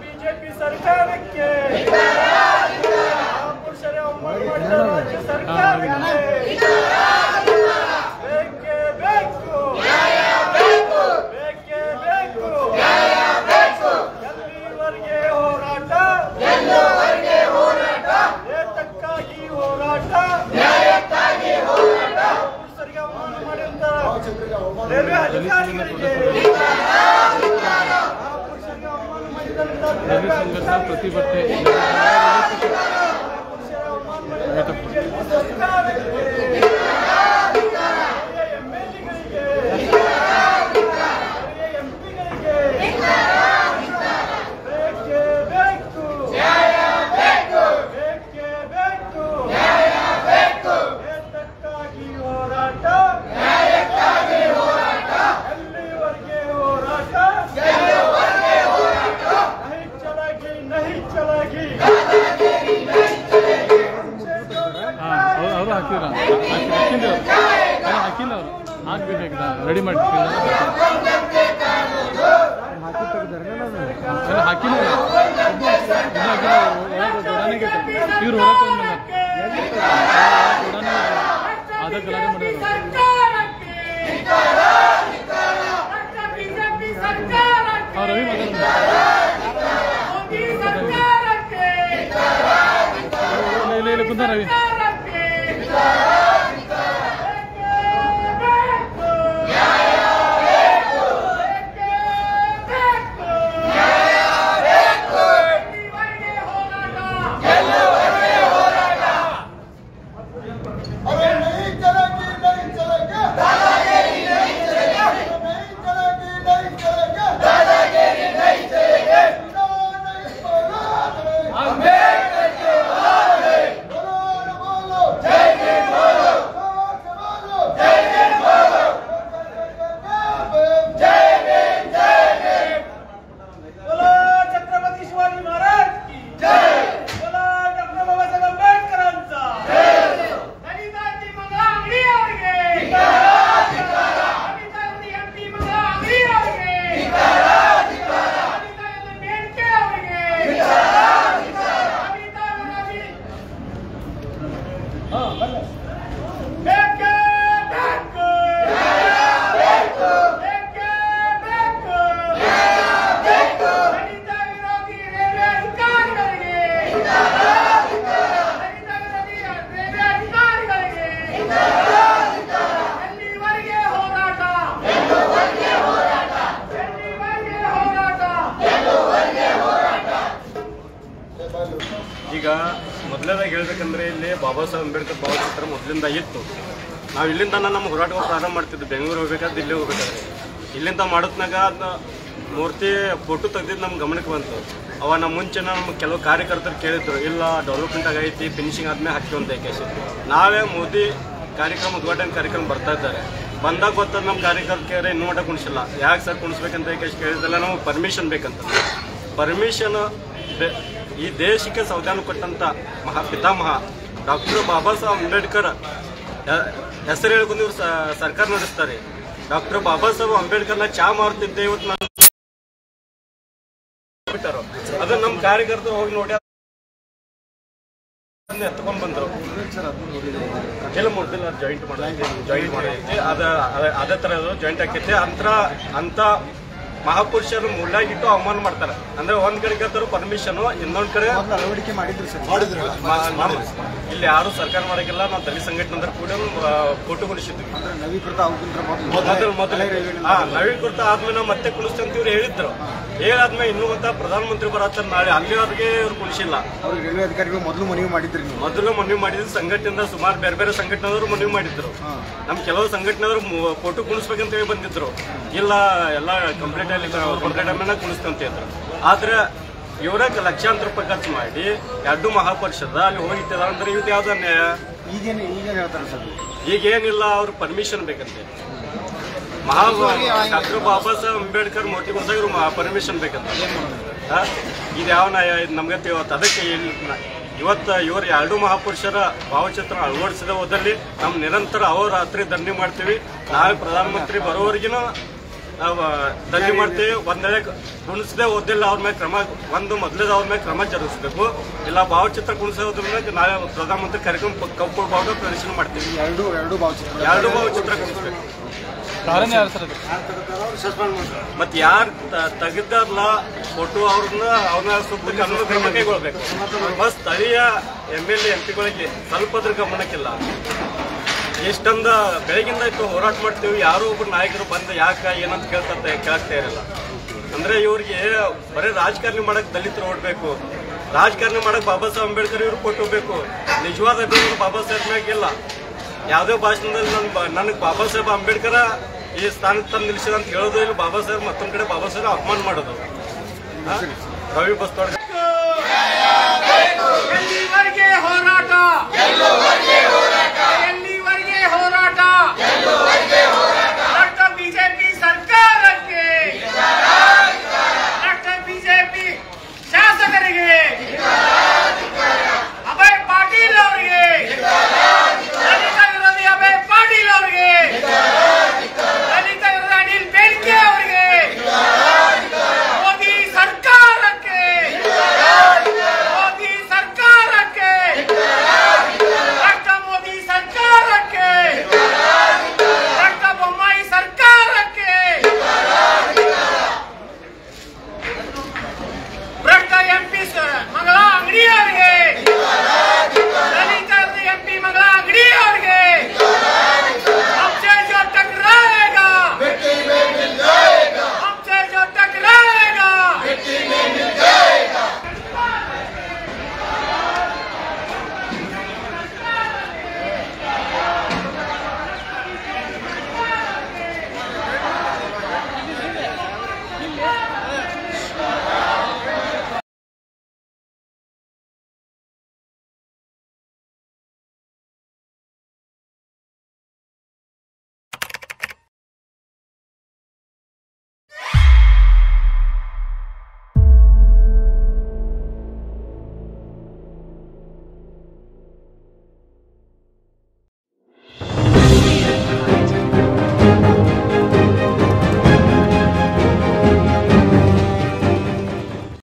BJP ಸರ್ಕಾರಕ್ಕೆ ಪುರುಷರೇ ಅವಮಾನ ಮಾಡಿದ ರಾಜ್ಯ ಸರ್ಕಾರಕ್ಕೆ ಹಾಕಿಲ್ಲ ಅವರು ಹಾಕ್ಬೇಕಾಗಿಲ್ಲ ರೆಡಿ ಮಾಡಿ ಹಾಕಿಲ್ಲ ಇವ್ರು ಹೊರಗೆ ಅದ ಗಲಾಟೆ ಮಾಡಿದ್ರು ಅವ್ರು ರವಿ ಇಲ್ಲ ಇಲ್ಲ ಕುಂದ ರವಿ ಈಗ ಹೇಳ್ಬೇಕಂದ್ರೆ ಇಲ್ಲಿ ಬಾಬಾ ಸಾಹೇಬ್ ಅಂಬೇಡ್ಕರ್ ಭಾವಚಿತ್ರ ಮೊದಲಿಂದ ಇತ್ತು. ನಾವು ಇಲ್ಲಿಂದ ನಮ್ಮ ಹೋರಾಟವನ್ನು ಪ್ರಾರಂಭ ಮಾಡ್ತಿದ್ವಿ ಬೆಂಗಳೂರು ಹೋಗ್ಬೇಕಾದ್ರೆ ಇಲ್ಲಿ ಹೋಗ್ಬೇಕಾದ್ರೆ. ಇಲ್ಲಿಂದ ಮಾಡೋತ್ನಾಗ ಅದನ್ನ ಮೂರ್ತಿ ಫೋಟೋ ತೆಗ್ದಿದ್ದು ನಮ್ಮ ಗಮನಕ್ಕೆ ಬಂತು. ಅವ ನಮ್ಮ ಮುಂಚೆ ನಮ್ಮ ಕೆಲವು ಕಾರ್ಯಕರ್ತರು ಕೇಳಿದ್ರು, ಇಲ್ಲ ಡೆವಲಪ್ಮೆಂಟ್ ಆಗೈತಿ ಫಿನಿಶಿಂಗ್ ಆದ್ಮೇಲೆ ಹಾಕ್ತೀವಿ ಅಂತ ಏಕೇಶಿ ನಾವೇ ಮೋದಿ ಕಾರ್ಯಕ್ರಮ ಉದ್ಘಾಟನೆ ಕಾರ್ಯಕ್ರಮ ಬರ್ತಾ ಇದ್ದಾರೆ. ಬಂದಾಗ ಗೊತ್ತಾದ ನಮ್ಮ ಕಾರ್ಯಕರ್ತರೇ ಇನ್ನೂ ಮಟ್ಟ ಕುಣಿಸಿಲ್ಲ. ಯಾಕೆ ಸರ್ ಕುಣಿಸ್ಬೇಕಂತ ಕೇಶ್ ಕೇಳಿದ್ರೆ ನಮಗೆ ಪರ್ಮಿಷನ್ ಬೇಕಂತ. ಪರ್ಮಿಷನ್ ಈ ದೇಶಕ್ಕೆ ಸಂವಿಧಾನ ಕೊಟ್ಟಂತ ಮಹಾ ಪಿತಾಮಹ ಡಾಕ್ಟರ್ ಬಾಬಾ ಸಾಹೇಬ್ ಅಂಬೇಡ್ಕರ್ ಹೆಸರು ಹೇಳ್ಕೊಂಡು ಇವ್ರು ಸರ್ಕಾರ ನಡೆಸ್ತಾರೆ. ಡಾಕ್ಟರ್ ಬಾಬಾ ಸಾಹೇಬ್ ಅಂಬೇಡ್ಕರ್ನ ಚಾ ಮಾರುತ್ತಿದ್ದೆ ಇವತ್ತು ನಾನು. ಬಿಟ್ಟರು. ಅದನ್ನ ನಮ್ಮ ಕಾರ್ಯಕರ್ತರು ಹೋಗಿ ನೋಡಿ ಎತ್ಕೊಂಡ್ ಬಂದ್ರು. ಜಾಯಿಂಟ್ ಮಾಡಿ ಜಾಯಿಂಟ್ ಮಾಡೈತಿ ಅದ, ಅದ- ತರ ಜಾಯಿಂಟ್ ಆಕೈತಿ. ಅಂತರ, ಅಂತ ಮಹಾಪುರುಷರು ಮುಳ್ಳಾಗಿಟ್ಟು ಅವಮಾನ ಮಾಡ್ತಾರೆ. ಅಂದ್ರೆ ಒಂದ್ ಕಡೆ ಕೇಳ್ತಾರ ಪರ್ಮಿಷನ್ ಇನ್ನೊಂದ್ ಕಡೆ ಅಳವಡಿಕೆ ಮಾಡಿದ್ರು ಇಲ್ಲಿ ಯಾರು ಸರ್ಕಾರ ಮಾಡಕ್ಕಿಲ್ಲ ನಾವು ದಲಿತ ಸಂಘಟನೆ ಕೂಡ ಫೋಟೋ ಕೊಡಿಸಿದ್ವಿ. ಅಂದ್ರೆ ನವೀಕೃತ ನವೀಕೃತ ಆದ್ಮೇಲೆ ನಾವು ಮತ್ತೆ ಕುಣಿಸ್ತೇವೆ ಅಂತ ಇವ್ರು ಹೇಳಿದ್ರು. ಹೇಳಾದ್ಮೇಲೆ ಇನ್ನೂ ಅಂತ ಪ್ರಧಾನಮಂತ್ರಿ ಬರತ್ತಾರ ನಾಳೆ ಅಲ್ಲಿವರೆಗೆ ಇವ್ರು ಕುಣಿಸಿಲ್ಲ ಅವ್ರಿಗೆ ರೈಲ್ವೆ ಅಧಿಕಾರಿಗಳು ಮೊದಲು ಮನವಿ ಮಾಡಿದ್ರಿ ನೀವು. ಮೊದಲು ಮನವಿ ಮಾಡಿದ್ರು ಸಂಘಟನೆಯಿಂದ ಸುಮಾರು ಬೇರೆ ಬೇರೆ ಸಂಘಟನೆದವರು ಮನವಿ ಮಾಡಿದ್ರು. ನಮ್ ಕೆಲವು ಸಂಘಟನೆದವರು ಫೋಟೋ ಕುಣಿಸ್ಬೇಕಂತ ಹೇಳಿ ಬಂದಿದ್ರು. ಇಲ್ಲ ಎಲ್ಲ ಕಂಪ್ಲೀಟ್ ಅಲ್ಲಿ ಕಂಪ್ಲೀಟ್ ಆದ್ಮೇಲೆ ಕುಣಿಸ್ತಂತ ಹೇಳಿದ್ರು ಆದ್ರೆ ಇವರೇ ಲಕ್ಷಾಂತರ ರೂಪಾಯಿ ಖರ್ಚು ಮಾಡಿ ಎರಡು ಮಹಾಪರಿಷದ ಅಲ್ಲಿ ಹೋಗಿತ್ತದ ಅಂದ್ರೆ ಇವತ್ತು ಯಾವ್ದು ಅನ್ಯಾಯ? ಈಗೇನು ಈಗೇನು ಹೇಳ್ತಾರೆ ಸರ್? ಈಗ ಏನಿಲ್ಲ ಅವ್ರ ಪರ್ಮಿಷನ್ ಬೇಕಂತೆ. ಡಾಕ್ಟರ್ ಬಾಬಾ ಸಾಹೇಬ್ ಅಂಬೇಡ್ಕರ್ ಮೋಟಿ ಬಂದಾಗ ಇವ್ರು ಪರ್ಮಿಷನ್ ಬೇಕಂತ? ಇದು ಯಾವ ನಾಯ ಇದು ನಮ್ಗೆ ಇವತ್ತು ಅದಕ್ಕೆ ಇವತ್ತು ಇವರು ಎರಡು ಮಹಾಪುರುಷರ ಭಾವಚಿತ್ರ ಅಳವಡಿಸಿದ ಹೋದಲ್ಲಿ ನಮ್ಮ ನಿರಂತರ ಅಹೋರಾತ್ರಿ ಧರಣಿ ಮಾಡ್ತೀವಿ. ನಾವೇ ಪ್ರಧಾನಮಂತ್ರಿ ಬರೋವರೆಗಿನ ನಾವು ದಂಧೆ ಮಾಡ್ತೀವಿ. ಒಂದೆಡೆ ಕುಣಿಸದೆ ಓದಿಲ್ಲ ಅವ್ರ ಮೇಲೆ ಕ್ರಮ ಒಂದು ಮೊದಲೇದ ಅವ್ರ ಮೇಲೆ ಕ್ರಮ ಜರುಗಿಸ್ಬೇಕು. ಇಲ್ಲ ಭಾವಚಿತ್ರ ಕುಣಿಸೋದ್ರ ಮೇಲೆ ನಾಳೆ ಪ್ರಧಾನಮಂತ್ರಿ ಕಾರ್ಯಕ್ರಮ ಕಪ್ಪು ಭಾವ ಪ್ರದರ್ಶನ ಮಾಡ್ತೀವಿ. ಎರಡು ಎರಡು ಭಾವಚಿತ್ರ. ಎರಡು ಭಾವಚಿತ್ರ ಕುಣಿಸ್ಬೇಕು ಮತ್ತೆ ಯಾರು ತೆಗೆದಾರಲ್ಲ ಫೋಟೋ ಅವ್ರನ್ನ ಅವ್ರನ್ನ ಸುತ್ತ ಕಾನೂನು ಕ್ರಮ ಕೈಗೊಳ್ಬೇಕು. ಬಸ್ ಸ್ಥಳೀಯ ಎಂ ಎಲ್ ಎ ಎಂ ಪಿಗಳಿಗೆ ಸ್ವಲ್ಪ ಅದ್ರ ಗಮನಕ್ಕಿಲ್ಲ. ಎಷ್ಟೊಂದ ಬೆಳಗಿಂದ ಇತ್ತು ಹೋರಾಟ ಮಾಡ್ತೀವಿ ಯಾರೋ ಒಬ್ರು ನಾಯಕರು ಬಂದು ಯಾಕೆ ಏನಂತ ಕೇಳ್ತಾ ಕೇಳ್ತಾ ಇರಲ್ಲ. ಅಂದ್ರೆ ಇವ್ರಿಗೆ ಬರೀ ರಾಜಕಾರಣಿ ಮಾಡಕ್ ದಲಿತರು ಓಡ್ಬೇಕು. ರಾಜಕಾರಣಿ ಮಾಡಕ್ ಬಾಬಾ ಸಾಹೇಬ್ ಅಂಬೇಡ್ಕರ್ ಇವ್ರು ಕೊಟ್ಟೋಗ್ಬೇಕು ನಿಜವಾದ ಅಭಿಮಾನ ಬಾಬಾ ಸಾಹೇಬ್ ಮ್ಯಾಗಿಲ್ಲ. ಯಾವುದೇ ಭಾಷಣದಲ್ಲಿ ನನ್ನ ನನಗೆ ಬಾಬಾ ಸಾಹೇಬ್ ಅಂಬೇಡ್ಕರ ಈ ಸ್ಥಾನಕ್ಕೆ ತಂದು ನಿಲ್ಲಿಸಿದ ಅಂತ ಹೇಳೋದು ಇಲ್ಲಿ ಬಾಬಾ ಸಾಹೇಬ್ ಮತ್ತೊಂದ್ ಕಡೆ ಬಾಬಾ ಸಾಹೇಬ್ ಅಪಮಾನ ಮಾಡೋದು? ರವಿ ಎಲ್ಲಿವರೆಗೆ ಹೋರಾಟ